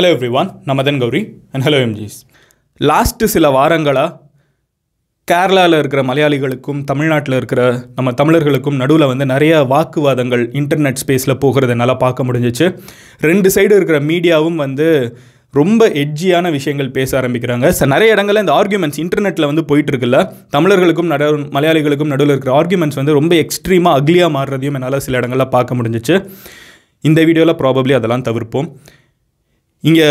Hello everyone நான் Madan Gowri and hello MGs last சில வாரங்களாக கேரளாவில் இருக்கிற மலையாளிகளுக்கும் தமிழ்நாட்டில் இருக்கிற நம்ம தமிழர்களுக்கும் நடுவில் வந்து நிறைய வாக்குவாதங்கள் இன்டர்நெட் ஸ்பேஸில் போகிறத நல்லா பார்க்க முடிஞ்சிச்சு. ரெண்டு சைடு இருக்கிற மீடியாவும் வந்து ரொம்ப எட்ஜியான விஷயங்கள் பேச ஆரம்பிக்கிறாங்க. ச நிறைய இடங்களில் இந்த ஆர்குமெண்ட்ஸ் இன்டர்நெட்டில் வந்து போயிட்டுருக்குல்ல தமிழர்களுக்கும் நட மலையாளிகளுக்கும் நடுவில் இருக்கிற ஆர்குமெண்ட்ஸ் வந்து ரொம்ப எக்ஸ்ட்ரீமாக அக்லியாக மாறுறதையும் என்னால் சில இடங்களில் பார்க்க முடிஞ்சிச்சு. இந்த வீடியோவில் ப்ராபப்ளி அதெல்லாம் தவிர்ப்போம். இங்கே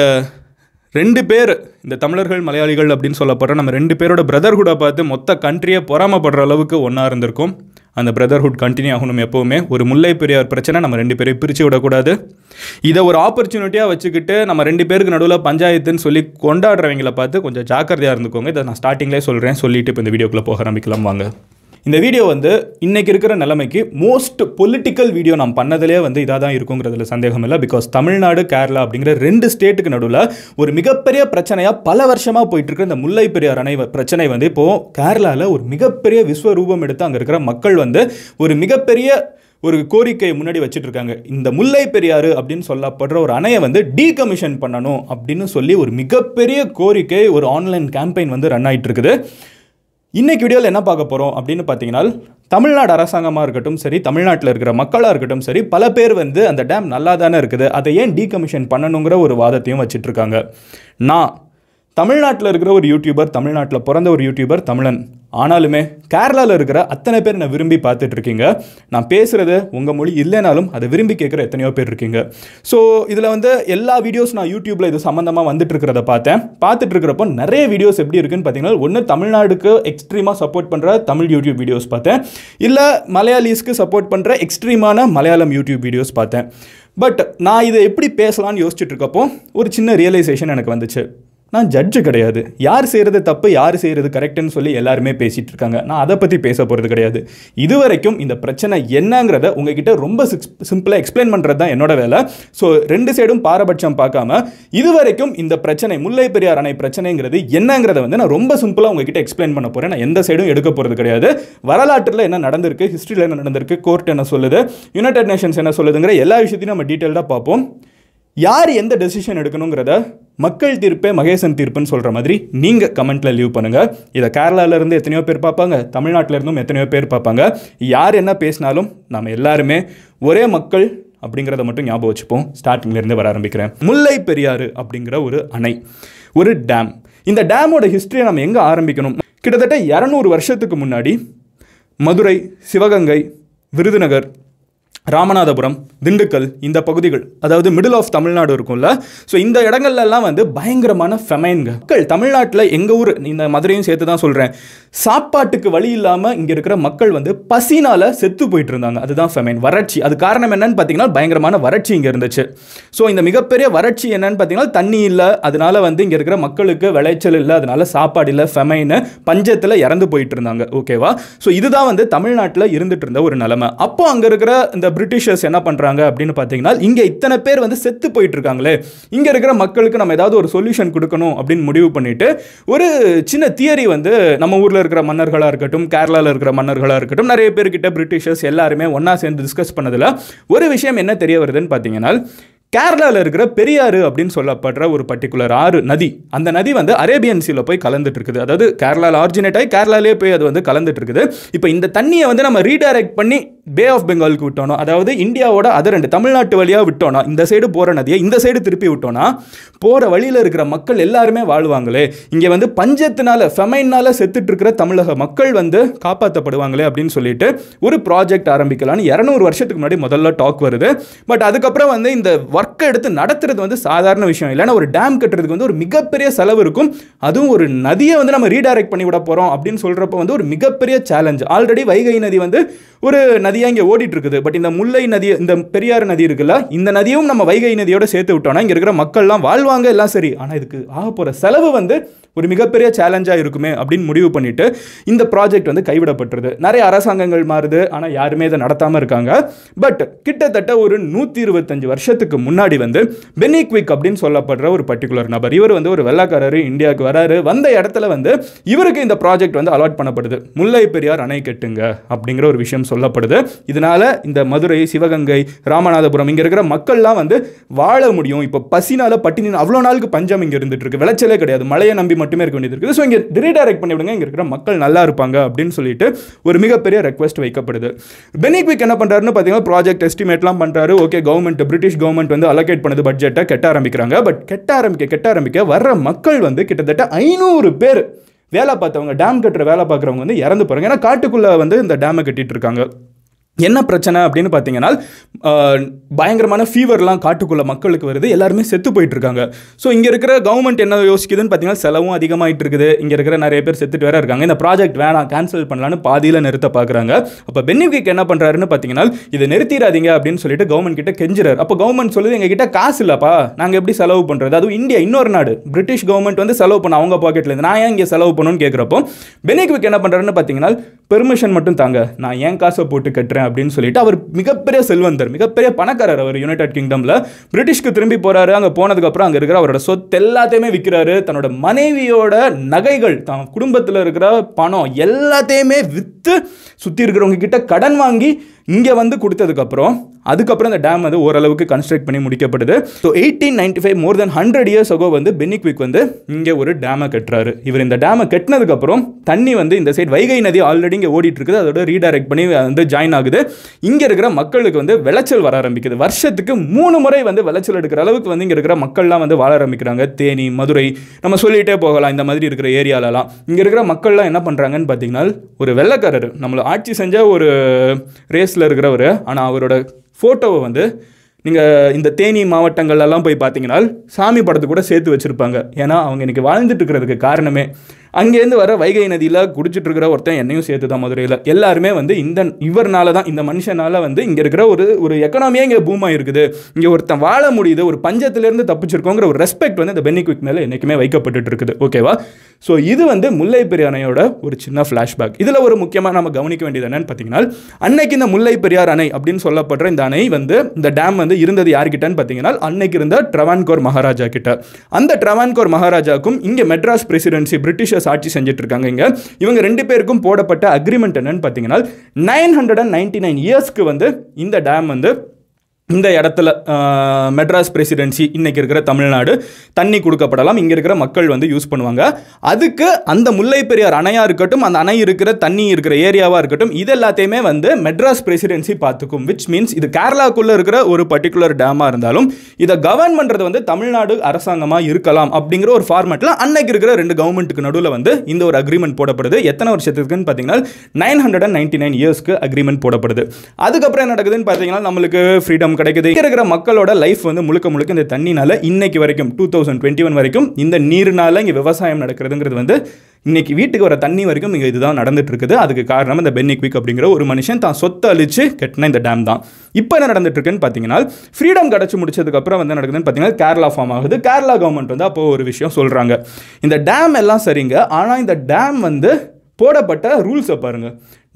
ரெண்டு பேர் இந்த தமிழர்கள் மலையாளிகள் அப்படின்னு சொல்லப்படுற நம்ம ரெண்டு பேரோட பிரதர்ஹுட்டை பார்த்து மொத்த கண்ட்ரியை பொறாமப்படுற அளவுக்கு ஒன்றா இருந்திருக்கும். அந்த பிரதர்ஹுட் கண்டினியூ ஆகணும் எப்போவுமே. ஒரு முல்லை பெரியார் பிரச்சனை நம்ம ரெண்டு பேரையும் பிரித்து விடக்கூடாது. இதை ஒரு ஆப்பர்ச்சுனிட்டியாக வச்சுக்கிட்டு நம்ம ரெண்டு பேருக்கு நடுவில் பஞ்சாயத்துன்னு சொல்லி கொண்டாடுறவங்கள பார்த்து கொஞ்சம் ஜாக்கிரதையாக இருந்துக்கோங்க. இதை நான் ஸ்டார்டிங்லேயே சொல்கிறேன் சொல்லிட்டு இப்போ இந்த வீடியோக்குள்ளே போக ஆரம்பிக்கலாம். வாங்க. இந்த வீடியோ வந்து இன்றைக்கி இருக்கிற நிலைமைக்கு மோஸ்ட் பொலிட்டிக்கல் வீடியோ நான் பண்ணதிலே வந்து இதாக தான் இருக்குங்கிறதுல சந்தேகம் இல்லை. பிகாஸ் தமிழ்நாடு கேரளா அப்படிங்கிற ரெண்டு ஸ்டேட்டுக்கு நடுவில் ஒரு மிகப்பெரிய பிரச்சனையாக பல வருஷமாக போயிட்டு இந்த முல்லை பெரியார் அணை பிரச்சனை வந்து இப்போது கேரளாவில் ஒரு மிகப்பெரிய விஸ்வரூபம் எடுத்து அங்கே இருக்கிற மக்கள் வந்து ஒரு மிகப்பெரிய ஒரு கோரிக்கையை முன்னாடி வச்சுட்டு இருக்காங்க இந்த முல்லை பெரியாறு அப்படின்னு சொல்லப்படுற ஒரு அணையை வந்து டீகமிஷன் பண்ணணும் அப்படின்னு சொல்லி ஒரு மிகப்பெரிய கோரிக்கை ஒரு ஆன்லைன் கேம்பெயின் வந்து ரன் ஆகிட்டு இருக்குது இன்றைக்கு வீடியோவில் என்ன பார்க்க போகிறோம் அப்படின்னு பார்த்தீங்கன்னா தமிழ்நாடு அரசாங்கமாக இருக்கட்டும் சரி தமிழ்நாட்டில் இருக்கிற மக்களாக இருக்கட்டும் சரி பல பேர் வந்து அந்த டேம் நல்லா தானே இருக்குது. அதை ஏன் டீகமிஷன் பண்ணணுங்கிற ஒரு வாதத்தையும் வச்சுட்ருக்காங்க நான் தமிழ்நாட்டில் இருக்கிற ஒரு யூடியூபர் தமிழ்நாட்டில் பிறந்த ஒரு யூடியூபர் தமிழன். ஆனாலுமே கேரளாவில் இருக்கிற அத்தனை பேர் என்னை விரும்பி பார்த்துட்ருக்கீங்க. நான் பேசுகிறது உங்கள் மொழி இல்லைனாலும் அதை விரும்பி கேட்குற எத்தனையோ பேர் இருக்கீங்க. ஸோ இதில் வந்து எல்லா வீடியோஸ் நான் யூடியூப்பில் இது சம்மந்தமாக வந்துட்டு இருக்கிறத பார்த்தேன். பார்த்துட்ருக்கிறப்போ நிறைய வீடியோஸ் எப்படி இருக்குன்னு பார்த்தீங்கன்னா ஒன்று தமிழ்நாடுக்கு எக்ஸ்ட்ரீமாக சப்போர்ட் பண்ணுற தமிழ் யூடியூப் வீடியோஸ் பார்த்தேன். இல்லை மலையாளிஸ்க்கு சப்போர்ட் பண்ணுற எக்ஸ்ட்ரீமான மலையாளம் யூடியூப் வீடியோஸ் பார்த்தேன். பட் நான் இதை எப்படி பேசலாம்னு யோசிச்சுட்டு இருக்கப்போ ஒரு சின்ன ரியலைசேஷன் எனக்கு வந்துச்சு. நான் ஜட்ஜு கிடையாது. யார் செய்கிறது தப்பு யார் செய்கிறது கரெக்டுன்னு சொல்லி எல்லாருமே பேசிகிட்டு இருக்காங்க. நான் அதை பற்றி பேச போகிறது கிடையாது. இதுவரைக்கும் இந்த பிரச்சனை என்னங்கிறத உங்ககிட்ட ரொம்ப சிம்பிளாக எக்ஸ்பிளைன் பண்ணுறது தான் என்னோட வேலை. ஸோ ரெண்டு சைடும் பாரபட்சம் பார்க்காம இதுவரைக்கும் இந்த பிரச்சனை முல்லை பெரியார் அணை பிரச்சனைங்கிறது என்னங்கிறத வந்து நான் ரொம்ப சிம்பிளாக உங்ககிட்ட எக்ஸ்பிளைன் பண்ண போகிறேன் நான் எந்த சைடும் எடுக்க போகிறது கிடையாது. வரலாற்றில் என்ன நடந்திருக்கு ஹிஸ்ட்ரியில் என்ன நடந்திருக்கு கோர்ட் என்ன சொல்லுது யுனைடெட் நேஷன்ஸ் என்ன சொல்லுதுங்கிற எல்லா விஷயத்தையும் நம்ம டீட்டெயில்டாக பார்ப்போம். யார் எந்த டெசிஷன் எடுக்கணுங்கிறத மக்கள் தீர்ப்பே மகேசன் தீர்ப்புன்னு சொல்கிற மாதிரி நீங்கள் கமெண்ட்டில் லீவ் பண்ணுங்கள் இதை கேரளால இருந்து எத்தனையோ பேர் பார்ப்பாங்க தமிழ்நாட்டில் இருந்தும் எத்தனையோ பேர் பார்ப்பாங்க. யார் என்ன பேசினாலும் நம்ம எல்லாருமே ஒரே மக்கள் அப்படிங்கிறத மட்டும் ஞாபகம் வச்சுப்போம். ஸ்டார்டிங்ல இருந்து வர ஆரம்பிக்கிறேன். முல்லை பெரியாறு அப்படிங்கிற ஒரு அணை ஒரு டேம் இந்த டேமோட ஹிஸ்ட்ரியை நம்ம எங்கே ஆரம்பிக்கணும்? கிட்டத்தட்ட இரநூறு வருஷத்துக்கு முன்னாடி மதுரை சிவகங்கை விருதுநகர் ராமநாதபுரம் திண்டுக்கல் இந்த பகுதிகள் அதாவது மிடில் ஆஃப் தமிழ்நாடு இருக்கும்ல. ஸோ இந்த இடங்கள்லாம் வந்து பயங்கரமான ஃபெமைன்ங்க மக்கள் தமிழ்நாட்டில் எங்கள் ஊர் இந்த மதுரையும் சேர்த்து தான் சொல்கிறேன் சாப்பாட்டுக்கு வழி இல்லாமல் இங்கே இருக்கிற மக்கள் வந்து பசினால் செத்து போயிட்டு இருந்தாங்க அதுதான் ஃபெமைன் வறட்சி. அது காரணம் என்னன்னு பார்த்தீங்கன்னா பயங்கரமான வறட்சி இங்கே இருந்துச்சு. ஸோ இந்த மிகப்பெரிய வறட்சி என்னன்னு பார்த்தீங்கன்னா தண்ணி இல்லை. அதனால வந்து இங்கே இருக்கிற மக்களுக்கு விளைச்சல் இல்லை. அதனால சாப்பாடு இல்லை ஃபெமைன்னு பஞ்சத்தில் இறந்து போயிட்டு இருந்தாங்க ஓகேவா ஸோ இதுதான் வந்து தமிழ்நாட்டில் இருந்துட்டு இருந்த ஒரு நிலமை. அப்போ அங்கே இருக்கிற இந்த பிரிட்டிஷர்ஸ் என்ன பண்ணுறாங்க அப்படின்னு பார்த்தீங்கன்னா இங்கே இத்தனை பேர் வந்து செத்து போயிட்டு இருக்காங்களே இங்கே இருக்கிற மக்களுக்கு நம்ம ஏதாவது ஒரு சொல்யூஷன் கொடுக்கணும் அப்படின்னு முடிவு பண்ணிட்டு ஒரு சின்ன தியரி வந்து நம்ம ஊரில் இருக்கிற மன்னர்களாக இருக்கட்டும் கேரளாவில் இருக்கிற மன்னர்களாக இருக்கட்டும் நிறைய பேர்கிட்ட பிரிட்டிஷர்ஸ் எல்லாருமே ஒன்றா சேர்ந்து டிஸ்கஸ் பண்ணதில் ஒரு விஷயம் என்ன தெரிய வருதுன்னு பார்த்தீங்கன்னா கேரளாவில் இருக்கிற பெரியாறு அப்படின்னு சொல்லப்படுற ஒரு பர்டிகுலர் ஆறு நதி. அந்த நதி வந்து அரேபியன் சீல போய் கலந்துட்டு இருக்குது. அதாவது கேரளாவில் ஆரிஜினேட் ஆகி கேரளாலே போய் அது வந்து கலந்துட்டு இருக்குது. இப்போ இந்த தண்ணியை வந்து நம்ம ரீடைரக்ட் பண்ணி பே ஆஃப் பெங்காலுக்கு விட்டோம்னா அதாவது இந்தியாவோட அது ரெண்டு தமிழ்நாட்டு வழியாக விட்டோம்னா இந்த சைடு போகிற நதியை இந்த சைடு திருப்பி விட்டோம்னா போகிற வழியில் இருக்கிற மக்கள் எல்லாருமே வாழ்வாங்களே. இங்கே வந்து பஞ்சத்தினால ஃபெமைனால செத்துட்டு இருக்கிற தமிழக மக்கள் வந்து காப்பாற்றப்படுவாங்களே அப்படின்னு சொல்லிட்டு ஒரு ப்ராஜெக்ட் ஆரம்பிக்கலாம்னு இரநூறு வருஷத்துக்கு முன்னாடி முதல்ல டாக் வருது. பட் அதுக்கப்புறம் வந்து இந்த ஒர்க்கை எடுத்து நடத்துறது வந்து சாதாரண விஷயம். இல்லைன்னா ஒரு டேம் கட்டுறதுக்கு வந்து ஒரு மிகப்பெரிய செலவு இருக்கும். அதுவும் ஒரு நதியை வந்து நம்ம ரீடைரக்ட் பண்ணி விட போகிறோம் அப்படின்னு சொல்கிறப்ப வந்து ஒரு மிகப்பெரிய சேலஞ்ச் ஆல்ரெடி வைகை நதி வந்து ஒரு நதியாக இங்கே ஓடிட்டு இருக்குது பட் இந்த முல்லை நதி இந்த பெரியாறு நதி இருக்குல்ல இந்த நதியும் நம்ம வைகை நதியோட சேர்த்து விட்டோம்னா இங்கே இருக்கிற மக்கள்லாம் வாழ்வாங்க எல்லாம் சரி. ஆனால் இதுக்கு ஆக போகிற செலவு வந்து ஒரு மிகப்பெரிய சேலஞ்சாக இருக்குமே அப்படின்னு முடிவு பண்ணிட்டு இந்த ப்ராஜெக்ட் வந்து கைவிடப்பட்டுருது. நிறைய அரசாங்கங்கள் மாறுது. ஆனால் யாருமே இதை நடத்தாமல் இருக்காங்க. பட் கிட்டத்தட்ட ஒரு நூற்றி இருபத்தஞ்சு வருஷத்துக்கு முன்னாடி வந்து பெனிக்விக் அப்படின்னு சொல்லப்படுற ஒரு பர்டிகுலர் நபர். இவர் வந்து ஒரு வெள்ளக்காரர் இந்தியாவுக்கு வராரு. வந்த இடத்துல வந்து இவருக்கு இந்த ப்ராஜெக்ட் வந்து அலாட் பண்ணப்படுது. முல்லை பெரியார் அணை கட்டுங்க அப்படிங்கிற ஒரு விஷயம் சொல்லப்படுது. இதனால இந்த மதுரை சிவகங்கை ராமநாதபுரம் இங்கே இருக்கிற மக்கள்லாம் வந்து வாழ முடியும். இப்போ பசினால பட்டினி அவ்வளோ நாளுக்கு பஞ்சம் இங்கே இருந்துட்டு இருக்கு. விளைச்சலே கிடையாது. மழையை நம்பி மட்டுமே இருக்க வேண்டியது இருக்குது. ஸோ இங்கே ரீடைரக்ட் பண்ணிவிடுங்க இங்கே இருக்கிற மக்கள் நல்லா இருப்பாங்க அப்படின்னு சொல்லிட்டு ஒரு மிகப்பெரிய ரெக்வஸ்ட் வைக்கப்படுது. பெனிக்விக் என்ன பண்ணுறாருன்னு பார்த்தீங்கன்னா ப்ராஜெக்ட் எஸ்டிமேட்லாம் பண்ணுறாரு ஓகே கவர்மெண்ட் பிரிட்டிஷ் கவர்மெண்ட் வந்து அலோகேட் பண்ணது பட்ஜெட்டை கெட்ட ஆரம்பிக்கிறாங்க. பட் கெட்ட ஆரம்பிக்க கெட்ட ஆரம்பிக்க வர்ற மக்கள் வந்து கிட்டத்தட்ட ஐநூறு பேர் வேலை பார்த்தவங்க டேம் கட்டுற வேலை பார்க்குறவங்க வந்து இறந்து போகிறாங்க ஏன்னா காட்டுக்குள்ளே வந்து இந்த டேமை கட்டிட்டு இருக்காங்க. என்ன பிரச்சனை அப்படின்னு பார்த்தீங்கன்னா பயங்கரமான ஃபீவர்லாம் காட்டுக்குள்ளே மக்களுக்கு வருது எல்லாருமே செத்து போயிட்டுருக்காங்க. ஸோ இங்கே இருக்கிற கவர்மெண்ட் என்ன யோசிக்குதுன்னு பார்த்தீங்கன்னா செலவும் அதிகமாகிட்டு இருக்குது இங்கே இருக்கிற நிறைய பேர் செத்துட்டு வேற இருக்காங்க. இந்த ப்ராஜெக்ட் வேணாம் கேன்சல் பண்ணலான்னு பாதியில் நிறுத்த பார்க்குறாங்க. அப்போ பென்னிவிக் என்ன பண்ணுறாருன்னு பார்த்தீங்கன்னா இதை நிறுத்திடாதீங்க அப்படின்னு சொல்லிட்டு கவர்மெண்ட் கிட்ட கெஞ்சுறாரு. அப்போ கவர்மெண்ட் சொல்லுது எங்ககிட்ட காசு இல்லைப்பா. நாங்கள் எப்படி செலவு பண்ணுறது அதுவும் இந்தியா இன்னொரு நாடு. பிரிட்டிஷ் கவர்மெண்ட் வந்து செலவு பண்ண அவங்க பாக்கெட்டில் இருந்து. நான் ஏன் இங்கே செலவு பண்ணணும்னு கேட்குறப்போ பெனிக்விக் என்ன பண்ணுறாருன்னு பார்த்தீங்கன்னா பெர்மிஷன் மட்டும் தாங்க. நான் ஏன் காசை போட்டு கட்டுறேன் அப்படின்னு சொல்லிட்டு அவர் மிகப்பெரிய செல்வந்தர் மிகப்பெரிய பணக்காரர் அவர் யுனைடெட் கிங்டமில் பிரிட்டிஷ்க்கு திரும்பி போகிறாரு அங்கே போனதுக்கப்புறம் அங்கே இருக்கிற அவரோட சொத்து எல்லாத்தையுமே விற்கிறாரு தன்னோட மனைவியோட நகைகள் தான் குடும்பத்தில் இருக்கிற பணம் எல்லாத்தையுமே விற்று சுற்றி இருக்கிறவங்க கிட்ட கடன் வாங்கி இங்கே வந்து கொடுத்ததுக்கப்புறம் அதுக்கப்புறம் இந்த டேம் வந்து ஓரளவுக்கு கன்ஸ்ட்ரக்ட் பண்ணி முடிக்கப்படுது so eighteen ninety five more than hundred years ago வந்து பெனிக்விக் வந்து இங்கே ஒரு டேமை கட்டுறாரு. இவர் இந்த டேமை கட்டினதுக்கப்புறம் தண்ணி வந்து இந்த சைடு வைகை நதி ஆல்ரெடி இங்கே ஓடிட்டு இருக்குது அதோட ரீடைரக்ட் பண்ணி வந்து ஜாயின் ஆகுது. இங்கே இருக்கிற மக்களுக்கு வந்து விளைச்சல் வர ஆரம்பிக்குது. வருஷத்துக்கு மூணு முறை வந்து விளைச்சல் எடுக்கிற அளவுக்கு வந்து இங்கே இருக்கிற மக்கள்லாம் வந்து வாழ ஆரம்பிக்கிறாங்க. தேனி மதுரை நம்ம சொல்லிகிட்டே போகலாம். இந்த மாதிரி இருக்கிற ஏரியாலலாம். இங்கே இருக்கிற மக்கள்லாம் என்ன பண்ணுறாங்கன்னு பார்த்தீங்கன்னா ஒரு வெள்ளைக்காரர். நம்மளை ஆட்சி செஞ்ச ஒரு ரேஸில் இருக்கிறவர் ஆனால் அவரோட ஃபோட்டோவை வந்து நீங்கள் இந்த தேனி மாவட்டங்கள்லாம் போய் பார்த்தீங்கன்னா சாமி படத்தை கூட சேர்த்து வச்சுருப்பாங்க. ஏன்னா அவங்க இன்னைக்கு வாழ்ந்துட்டு இருக்கிறதுக்கு காரணமே அங்கேருந்து வர வைகை நதியில் குடிச்சிட்டு இருக்கிற ஒருத்தன் என்னையும் சேர்த்து தான் மதுரையில். எல்லாருமே வந்து இந்த இவர்னால தான் இந்த மனுஷனால வந்து இங்கே இருக்கிற ஒரு ஒரு எக்கனாமியே இங்கே பூமாக இருக்குது இங்கே ஒருத்தன் வாழ முடியுது ஒரு பஞ்சத்திலேருந்து தப்பிச்சிருக்கோங்கிற ஒரு ரெஸ்பெக்ட் வந்து இந்த பென்னிக்விக் மேலே என்றைக்குமே வைக்கப்பட்டுட்டு இருக்குது ஓகேவா ஸோ இது வந்து முல்லை பெரியார் அணையோட ஒரு சின்ன ஃப்ளாஷ்பேக் இதில் ஒரு முக்கியமாக நம்ம கவனிக்க வேண்டியது என்னன்னு பார்த்தீங்கன்னா அன்னைக்கு இந்த முல்லை பெரியார் அணை அப்படின்னு சொல்லப்படுற இந்த அணை வந்து இந்த டேம் வந்து இருந்தது யார்கிட்டன்னு பார்த்தீங்கன்னா அன்னைக்கு இருந்த ட்ரவான்கோர் மகாராஜா கிட்ட. அந்த ட்ரவான்கோர் மகாராஜாக்கும் இங்கே மெட்ராஸ் பிரசிடென்சி பிரிட்டிஷர்ஸ் ஆட்சி செஞ்சுட்டு இருக்காங்க இங்கே. இவங்க ரெண்டு பேருக்கும் போடப்பட்ட அக்ரிமெண்ட் என்னன்னு பார்த்தீங்கன்னா nine hundred and ninety nine இயர்ஸ்க்கு வந்து இந்த டேம் வந்து இந்த இடத்துல மெட்ராஸ் பிரசிடென்சி இன்றைக்கி இருக்கிற தமிழ்நாடு தண்ணி கொடுக்கப்படலாம். இங்கே இருக்கிற மக்கள் வந்து யூஸ் பண்ணுவாங்க. அதுக்கு அந்த முல்லை பெரியார் அணையாக இருக்கட்டும் அந்த அணை இருக்கிற தண்ணி இருக்கிற ஏரியாவாக இருக்கட்டும் இது எல்லாத்தையுமே வந்து மெட்ராஸ் பிரசிடென்சி பார்த்துக்கும். விச் மீன்ஸ் இது கேரளாக்குள்ளே இருக்கிற ஒரு பர்டிகுலர் டேமாக இருந்தாலும் இதை கவர்ன் பண்ணுறது வந்து தமிழ்நாடு அரசாங்கமாக இருக்கலாம் அப்படிங்கிற ஒரு ஃபார்மேட்டில் அன்னைக்கு இருக்கிற ரெண்டு கவர்மெண்ட்டுக்கு நடுவில் வந்து இந்த ஒரு அக்ரிமெண்ட் போடப்படுது. எத்தனை வருஷத்துக்குன்னு பார்த்தீங்கன்னா nine hundred and ninety nine இயர்ஸ்க்கு அக்ரிமெண்ட் போடப்படுது. அதுக்கப்புறம் என்ன நடக்குதுன்னு பார்த்தீங்கன்னா நம்மளுக்கு ஃப்ரீடம் கிடைக்குது. இருக்கிற மக்களோட லைஃப் வந்து முழுக்க முழுக்க இந்த தண்ணினால இன்னைக்கு வரைக்கும் டூ தௌசண்ட் டுவெண்ட்டி ஒன் வரைக்கும் இந்த நீர்னால இங்கே விவசாயம் நடக்கிறதுங்கிறது வந்து இன்னைக்கு வீட்டுக்கு வர தண்ணி வரைக்கும் இங்கே இதுதான் நடந்துட்டு இருக்குது அதுக்கு காரணம் இந்த பென்னிக்விக் அப்படிங்கிற ஒரு மனுஷன் தான் சொத்தை அழிச்சு கட்டின இந்த டேம் தான். இப்போ என்ன நடந்துட்டு இருக்குன்னு பார்த்தீங்கன்னா ஃப்ரீடம் கிடச்சி முடிச்சதுக்கு அப்புறம் வந்து நடக்குதுன்னு பார்த்தீங்கன்னா கேரளா ஃபார்ம் ஆகுது. கேரளா கவர்மெண்ட் வந்து அப்போ ஒரு விஷயம் சொல்கிறாங்க இந்த டேம் எல்லாம் சரிங்க ஆனால் இந்த டேம் வந்து போடப்பட்ட ரூல்ஸை பாருங்கள்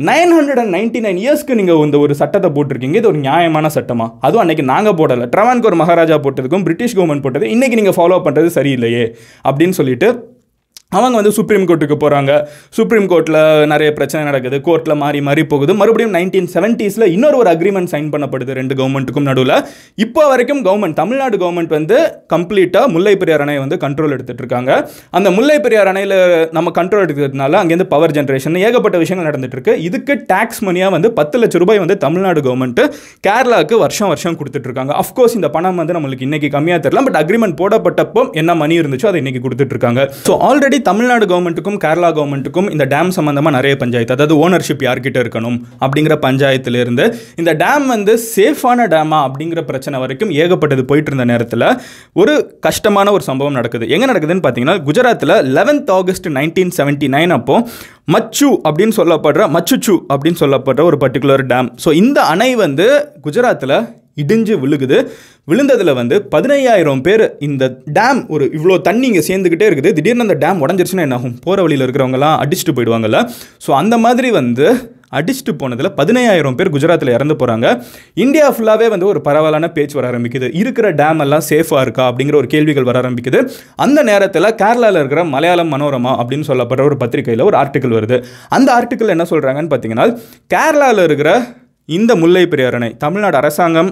nine hundred and ninety nine இயர்ஸ்க்கு நீங்கள் இந்த ஒரு சட்டத்தை போட்டிருக்கீங்க. இது ஒரு நியாயமான சட்டமா? அதுவும் அன்னைக்கு நாங்கள் போடலை. ட்ரவான்கோர் மகாராஜா போட்டதுக்கும் பிரிட்டிஷ் கவர்மெண்ட் போட்டது இன்றைக்கி நீங்கள் ஃபாலோ பண்ணுறது சரியில்லையே அப்படின்னு சொல்லிட்டு அவங்க வந்து சுப்ரீம் கோர்ட்டுக்கு போகிறாங்க சுப்ரீம் கோர்ட்டில் நிறைய பிரச்சனை நடக்குது. கோர்ட்டில் மாறி மாறி போகுது. மறுபடியும் நைன்டீன் செவன்ட்டீஸில் இன்னொரு ஒரு அக்ரிமெண்ட் சைன் பண்ணப்படுது ரெண்டு கவர்மெண்ட்டுக்கும் நடுவில். இப்போ வரைக்கும் கவர்மெண்ட் தமிழ்நாடு கவர்மெண்ட் வந்து கம்ப்ளீட்டாக முல்லை பெரியார் அணையை வந்து கண்ட்ரோல் எடுத்துகிட்டு இருக்காங்க. அந்த முல்லை பெரியார் அணையில் நம்ம கண்ட்ரோல் எடுக்கிறதுனால அங்கேருந்து பவர் ஜென்ரேஷன் ஏகப்பட்ட விஷயங்கள் நடந்துகிட்டு இருக்கு. இதுக்கு டேக்ஸ் மணியாக வந்து பத்து லட்ச ரூபாய் வந்து தமிழ்நாடு கவர்மெண்ட்டு கேரளாவுக்கு வருஷம் வருஷம் கொடுத்துட்டு இருக்காங்க. அஃப்கோர்ஸ் இந்த பணம் வந்து நம்மளுக்கு இன்னைக்கு கம்மியாக தரலாம் பட் அக்ரிமெண்ட் போடப்பட்டப்போ என்ன மணி இருந்துச்சோ அதை இன்னைக்கு கொடுத்துட்டு இருக்காங்க. ஸோ ஆல்ரெடி தமிழ்நாடு கவர்மெண்ட்டுக்கும் கேரளா கவர்மெண்ட்டுக்கும் இந்த டேம் சம்மந்தமாக நிறைய பஞ்சாயத்து அதாவது ஓனர்ஷிப் யார்கிட்ட இருக்கணும் அப்படிங்கிற பஞ்சாயத்துலேருந்து இந்த டேம் வந்து சேஃபான டேமா அப்படிங்கிற பிரச்சனை வரைக்கும் ஏகப்பட்டது போயிட்டு இருந்த நேரத்தில் ஒரு கஷ்டமான ஒரு சம்பவம் நடக்குது. எங்கே நடக்குதுன்னு பார்த்தீங்கன்னா குஜராத்தில் eleventh August nineteen seventy nine அப்போ மச்சு அப்படின்னு சொல்லப்படுற மச்சுச்சு அப்படின்னு சொல்லப்படுற ஒரு பர்டிகுலர் டேம் ஸோ இந்த அணை வந்து குஜராத்தில் இடிஞ்சு விழுகுது. விழுந்ததில் வந்து பதினையாயிரம் பேர் இந்த டேம் ஒரு இவ்வளோ தண்ணி இங்கே சேர்ந்துக்கிட்டே இருக்குது. திடீர்னு அந்த டேம் உடஞ்சிருச்சுன்னா என்ன ஆகும்? போகிற வழியில் இருக்கிறவங்கலாம் அடிச்சுட்டு போயிடுவாங்கல்ல. ஸோ அந்த மாதிரி வந்து அடிச்சுட்டு போனதில் பதினையாயிரம் பேர் குஜராத்தில் இறந்து போகிறாங்க இந்தியா ஃபுல்லாகவே வந்து ஒரு பரவலான பேச்சு வர ஆரம்பிக்குது. இருக்கிற டேம் எல்லாம் சேஃபாக இருக்கா அப்படிங்கிற ஒரு கேள்விகள் வர ஆரம்பிக்குது. அந்த நேரத்தில் கேரளாவில் இருக்கிற மலையாளம் மனோரமா அப்படின்னு சொல்லப்படுற ஒரு பத்திரிகையில் ஒரு ஆர்டிக்கல் வருது. அந்த ஆர்டிக்கல் என்ன சொல்கிறாங்கன்னு பார்த்தீங்கன்னா கேரளாவில் இருக்கிற இந்த முல்லை பெரியார் தமிழ்நாடு அரசாங்கம்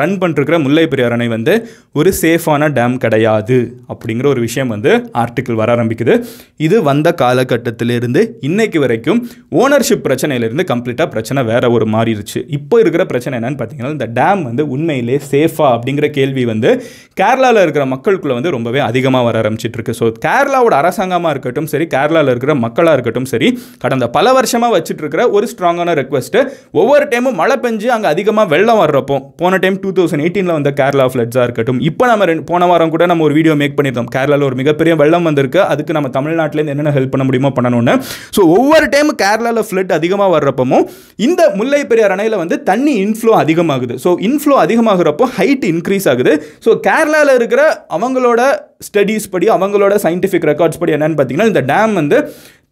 ரன் பண்ணிருக்கிற முல்லை பெரியார் அணை வந்து ஒரு சேஃபான டேம் கிடையாது அப்படிங்கிற ஒரு விஷயம் வந்து ஆர்டிக்கிள் வர ஆரம்பிக்குது. இது வந்த காலகட்டத்திலிருந்து இன்னைக்கு வரைக்கும் ஓனர்ஷிப் பிரச்சனையிலேருந்து கம்ப்ளீட்டாக பிரச்சனை வேற ஒரு மாறிடுச்சு. இப்போ இருக்கிற பிரச்சனை என்னன்னு பார்த்தீங்கன்னா இந்த டேம் வந்து உண்மையிலே சேஃபா அப்படிங்கிற கேள்வி வந்து கேரளாவில் இருக்கிற மக்களுக்குள்ளே வந்து ரொம்பவே அதிகமாக வர ஆரம்பிச்சிட்டு இருக்கு ஸோ கேரளாவோட அரசாங்கமாக இருக்கட்டும் சரி கேரளாவில் இருக்கிற மக்களாக இருக்கட்டும் சரி கடந்த பல வருஷமாக வச்சுட்டு இருக்கிற ஒரு ஸ்ட்ராங்கான ரெக்வஸ்ட்டு ஒவ்வொரு டைமும் மழை பெஞ்சு அங்கே அதிகமாக வெள்ளம் வர்றப்போ போன டைம் டூ தௌசண்ட் எயிட்டீனில் வந்த கேரளா ஃப்ளட்ஸாக இருக்கட்டும் இப்போ நம்ம ரெண்டு போன வாரம் கூட நம்ம ஒரு வீடியோ மேக் பண்ணியிருந்தோம். கேரளாவில் ஒரு மிகப்பெரிய வெள்ளம் வந்திருக்கு. அதுக்கு நம்ம தமிழ்நாட்டிலேருந்து என்னென்ன ஹெல்ப் பண்ண முடியுமோ பண்ணணும்னு. ஸோ ஒவ்வொரு டைம் கேரளாவில் ஃப்ளட் அதிகமாக வர்றப்பமும் இந்த முல்லை பெரியார் அணையில் வந்து தண்ணி இன்ஃப்ளோ அதிகமாகுது. ஸோ இன்ஃப்ளோ அதிகமாகிறப்போ ஹைட் இன்க்ரீஸ் ஆகுது. ஸோ கேரளாவில் இருக்கிற அவங்களோட ஸ்டடீஸ் படி அவங்களோட சயின்டிஃபிக் ரெக்கார்ட்ஸ் படி என்னென்னு பார்த்தீங்கன்னா இந்த டேம் வந்து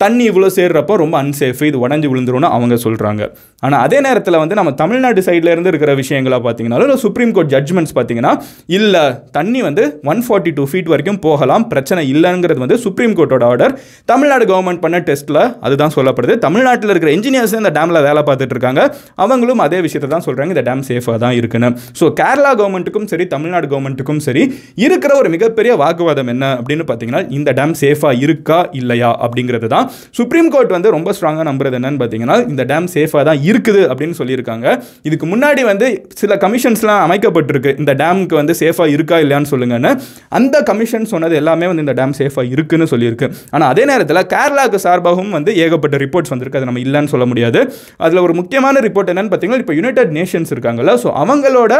தண்ணி இவ்வளோ சேர்றப்போ ரொம்ப அன்சேஃப் இது உடஞ்சி விழுந்துரும்னு அவங்க சொல்கிறாங்க ஆனால் அதே நேரத்தில் வந்து நம்ம தமிழ்நாடு சைடில் இருந்து இருக்கிற விஷயங்களாக பார்த்தீங்கன்னாலும் சுப்ரீம் கோர்ட் ஜட்ஜ்மெண்ட்ஸ் பார்த்தீங்கன்னா இல்லை தண்ணி வந்து ஒன் ஃபார்ட்டி டூ ஃபீட் வரைக்கும் போகலாம் பிரச்சனை இல்லைங்கிறது வந்து சுப்ரீம் கோர்ட்டோட ஆர்டர் தமிழ்நாடு கவர்மெண்ட் பண்ண டெஸ்ட்டில் அதுதான் சொல்லப்படுது. தமிழ்நாட்டில் இருக்கிற இன்ஜினியர்ஸ் இந்த டேமில் வேலை பார்த்துட்டு இருக்காங்க. அவங்களும் அதே விஷயத்தை தான் சொல்கிறாங்க இந்த டேம் சேஃபாக தான் இருக்குன்னு. ஸோ கேரளா கவர்மெண்ட்டுக்கும் சரி தமிழ்நாடு கவர்மெண்ட்டுக்கும் சரி இருக்கிற ஒரு மிகப்பெரிய வாக்குவாதம் என்ன அப்படின்னு பார்த்தீங்கன்னா இந்த டேம் சேஃபாக இருக்கா இல்லையா அப்படிங்கிறது தான் சுப்ரீம் கோர்ட் வந்து ரொம்ப ஸ்ட்ராங்காக நம்புறது என்னன்னு பார்த்தீங்கன்னா இந்த டேம் சேஃபாக தான் இருக்குது அப்படின்னு சொல்லியிருக்காங்க. இதுக்கு முன்னாடி வந்து சில கமிஷன்ஸ்லாம் அமைக்கப்பட்டிருக்கு. இந்த டேமுக்கு வந்து சேஃபாக இருக்கா இல்லையான்னு சொல்லுங்கன்னு. அந்த கமிஷன் சொன்னது எல்லாமே வந்து இந்த டேம் சேஃபாக இருக்குன்னு சொல்லியிருக்கு. ஆனால் அதே நேரத்தில் கேரளாவுக்கு சார்பாகவும் வந்து ஏகப்பட்ட ரிப்போர்ட்ஸ் வந்திருக்கு. அது நம்ம இல்லைன்னு சொல்ல முடியாது. அதில் ஒரு முக்கியமான ரிப்போர்ட் என்னன்னு பார்த்தீங்கன்னா இப்போ யுனைடெட் நேஷன்ஸ் இருக்காங்கல்ல. ஸோ அவங்களோட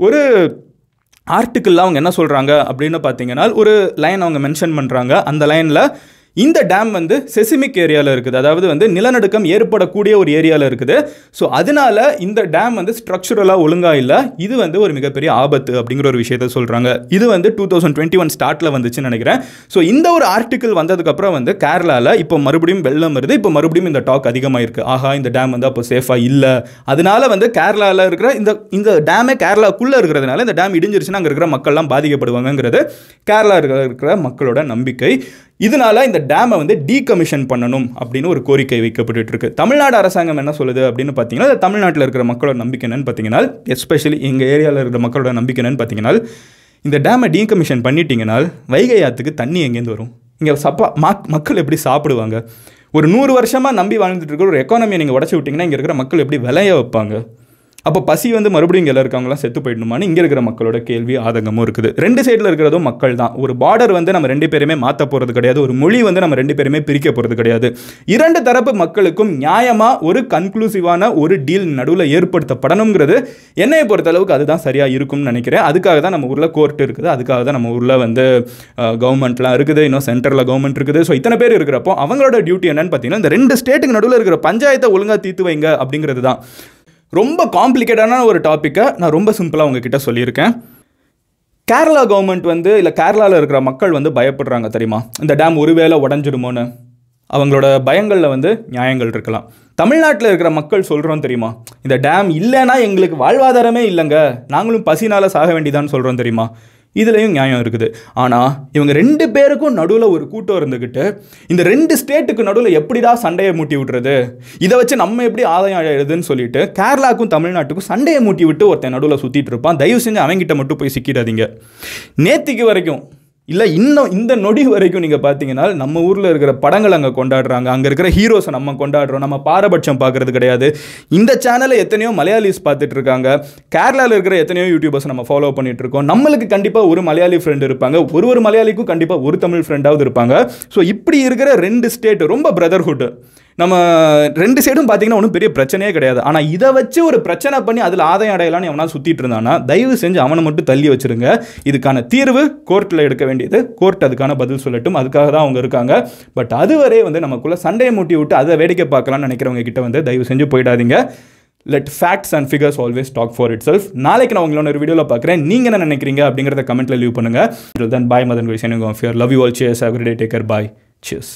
ஒரு ஆர்டிக்கிளில் அவங்க என்ன சொல்கிறாங்க அப்படின்னு பார்த்தீங்கன்னா ஒரு லைன் அவங்க மென்ஷன் பண்ணுறாங்க அந்த லைனில் இந்த டேம் வந்து செசிமிக் ஏரியாவில் இருக்குது. அதாவது வந்து நிலநடுக்கம் ஏற்படக்கூடிய ஒரு ஏரியாவில் இருக்குது. ஸோ அதனால இந்த டேம் வந்து ஸ்ட்ரக்சுரலாக ஒழுங்காக இல்லை. இது வந்து ஒரு மிகப்பெரிய ஆபத்து அப்படிங்கிற ஒரு விஷயத்த சொல்கிறாங்க இது வந்து டூ தௌசண்ட் டுவெண்ட்டி ஒன் ஸ்டார்ட்டில் வந்துச்சுன்னு நினைக்கிறேன். ஸோ இந்த ஒரு ஆர்டிக்கல் வந்ததுக்கப்புறம் வந்து கேரளாவில் இப்போ மறுபடியும் வெள்ளம் வருது. இப்போ மறுபடியும் இந்த டாக் அதிகமாக இருக்குது ஆஹா இந்த டேம் வந்து அப்போ சேஃபாக இல்லை. அதனால வந்து கேரளாவில் இருக்கிற இந்த இந்த டேமே கேரளாக்குள்ளே இருக்கிறதுனால இந்த டேம் இடிஞ்சிருச்சுன்னா அங்கே இருக்கிற மக்கள்லாம் பாதிக்கப்படுவாங்கங்கிறது கேரளா இருக்கிற மக்களோட நம்பிக்கை. இதனால இந்த டேமை வந்து டீகமிஷன் பண்ணணும் அப்படின்னு ஒரு கோரிக்கை வைக்கப்பட்டு இருக்கு தமிழ்நாடு அரசாங்கம் என்ன சொல்லுது அப்படின்னு பார்த்தீங்கன்னா தமிழ்நாட்டில் இருக்கிற மக்களோட நம்பிக்கை என்னன்னு பார்த்தீங்கன்னா எஸ்பெஷலி எங்கள் ஏரியாவில் இருக்கிற மக்களோட நம்பிக்கை என்னன்னு பார்த்தீங்கன்னா இந்த டேமை டீகமிஷன் பண்ணிட்டீங்கன்னா வைகை ஆற்றுக்கு தண்ணி எங்கேருந்து வரும்? இங்கே சப்பா மக் மக்கள் எப்படி சாப்பிடுவாங்க? ஒரு நூறு வருஷமாக நம்பி வாழ்ந்துட்டு இருக்கிற ஒரு எக்கானமியை நீங்கள் உடச்சி விட்டிங்கன்னா இங்கே இருக்கிற மக்கள் எப்படி விளைய வைப்பாங்க? அப்போ பசி வந்து மறுபடியும் இங்கே இருக்கவங்களாம் செத்து போயிடணுமான்னு இங்கே இருக்கிற மக்களோட கேள்வி ஆதங்கமும் இருக்குது. ரெண்டு சைடில் இருக்கிறதும் மக்கள் தான். ஒரு பார்டர் வந்து நம்ம ரெண்டு பேருமே மாற்ற போகிறது கிடையாது. ஒரு மொழி வந்து நம்ம ரெண்டு பேருமே பிரிக்க போகிறது கிடையாது. இரண்டு தரப்பு மக்களுக்கும் நியாயமாக ஒரு கன்க்ளூசிவான ஒரு டீல் நடுவில் ஏற்படுத்தப்படணுங்கிறது என்னையை பொறுத்த அளவுக்கு அதுதான் சரியாக இருக்கும்னு நினைக்கிறேன். அதுக்காக தான் நம்ம ஊரில் கோர்ட் இருக்குது. அதுக்காக தான் நம்ம ஊரில் வந்து கவர்மெண்ட்லாம் இருக்குது. இன்னும் சென்டரில் கவர்மெண்ட் இருக்குது. ஸோ இத்தனை பேர் இருக்கிறப்போ அவங்களோட டியூட்டி என்னன்னு பார்த்தீங்கன்னா இந்த ரெண்டு ஸ்டேட்டுக்கு நடுவில் இருக்கிற பஞ்சாயத்தை ஒழுங்காக தீர்த்து வைங்க அப்படிங்கிறது தான். ரொம்ப காம்ப்ளிகேட்டான ஒரு டாப்பிக்கை நான் ரொம்ப சிம்பிளாக உங்ககிட்ட சொல்லியிருக்கேன். கேரளா கவர்மெண்ட் வந்து இல்லை கேரளாவில் இருக்கிற மக்கள் வந்து பயப்படுறாங்க தெரியுமா? இந்த டேம் ஒருவேளை உடஞ்சிடுமோன்னு. அவங்களோட பயங்களில் வந்து நியாயங்கள் இருக்கலாம். தமிழ்நாட்டில் இருக்கிற மக்கள் சொல்கிறோம் தெரியுமா? இந்த டேம் இல்லைன்னா எங்களுக்கு வாழ்வாதாரமே இல்லைங்க. நாங்களும் பசினால் சாக வேண்டியதான்னு சொல்கிறோம் தெரியுமா? இதுலேயும் நியாயம் இருக்குது. ஆனால் இவங்க ரெண்டு பேருக்கும் நடுவில் ஒரு கூட்டம் இருந்துக்கிட்டு இந்த ரெண்டு ஸ்டேட்டுக்கு நடுவில் எப்படிடா சண்டையை மூட்டி விட்டுறது இதை வச்சு நம்ம எப்படி ஆதாயம் அடையிறதுன்னு சொல்லிட்டு கேரளாவுக்கும் தமிழ்நாட்டுக்கும் சண்டையை மூட்டி விட்டு ஒருத்தன் நடுவில் சுற்றிட்டு இருப்பான். தயவு செஞ்சு அவங்ககிட்ட மட்டும் போய் சிக்கிடாதீங்க. நேத்திக்கு வரைக்கும் இல்லை இன்னும் இந்த நொடி வரைக்கும் நீங்கள் பார்த்தீங்கன்னா நம்ம ஊரில் இருக்கிற படங்கள் அங்கே கொண்டாடுறாங்க. அங்கே இருக்கிற ஹீரோஸை நம்ம கொண்டாடுறோம். நம்ம பாரபட்சம் பார்க்குறது கிடையாது. இந்த சேனலை எத்தனையோ மலையாளிஸ் பார்த்துட்டு இருக்காங்க. கேரளாவில் இருக்கிற எத்தனையோ யூடியூபர்ஸ் நம்ம ஃபாலோ பண்ணிட்டு இருக்கோம். நம்மளுக்கு கண்டிப்பாக ஒரு மலையாளி ஃப்ரெண்ட் இருப்பாங்க. ஒரு ஒரு மலையாளிக்கும் கண்டிப்பாக ஒரு தமிழ் ஃப்ரெண்டாவது இருப்பாங்க. ஸோ இப்படி இருக்கிற ரெண்டு ஸ்டேட் ரொம்ப பிரதர்ஹுட் நம்ம ரெண்டு சைடும் பார்த்தீங்கன்னா ஒன்றும் பெரிய பிரச்சனையே கிடையாது. ஆனால் இதை வச்சு ஒரு பிரச்சனை பண்ணி அதில் ஆதாயம் அடையலாம்னு எவனா சுற்றிட்டு இருந்தானா தயவு செஞ்சு அவனை மட்டும் தள்ளி வச்சிருங்க. இதுக்கான தீர்வு கோர்ட்டில் எடுக்க வேண்டியது. கோர்ட் அதுக்கான பதில் சொல்லட்டும். அதுக்காக தான் அவங்க இருக்காங்க. பட் அதுவரை வந்து நமக்குள்ளே சண்டையை மூட்டி விட்டு அதை வேடிக்கை பார்க்கலாம்னு நினைக்கிறவங்க கிட்ட வந்து தயவு செஞ்சு போயிடாதீங்க. Let facts and figures always talk for itself நாளைக்கு நான் உங்களோட ஒரு வீடியோவில் பார்க்குறேன் நீங்கள் என்ன நினைக்கிறீங்க அப்படிங்கிறத கமெண்ட்டில் லீவ் பண்ணுங்கள் then bye Madan Gowri signing off your love you all cheers every day take care bye cheers